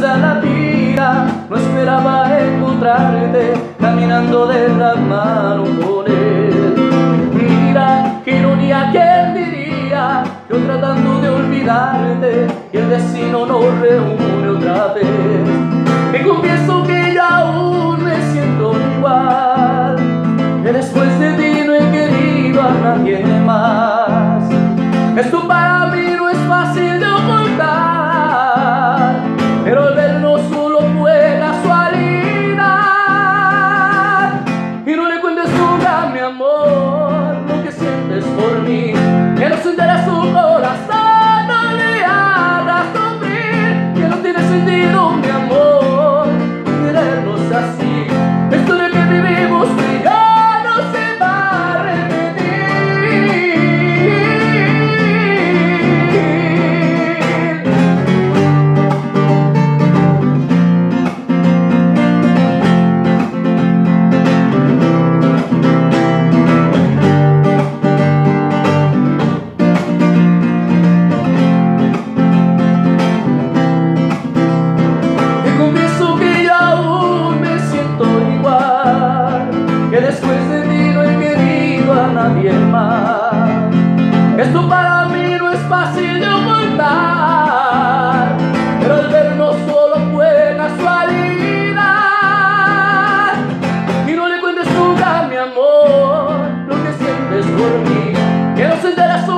la vida, no esperaba encontrarte caminando de la mano con él. Mira, qué ironía, ¿quién diría? Yo tratando de olvidarte y el destino nos reúne otra vez. Te confieso que ya aún me siento igual, que después de ti no he querido a nadie más. Esto para mí no es alguien más. Esto para mí no es fácil de ocultar, pero el vernos solo fue casualidad. Y no le cuentes nunca, mi amor, lo que sientes por mí, que no se enteras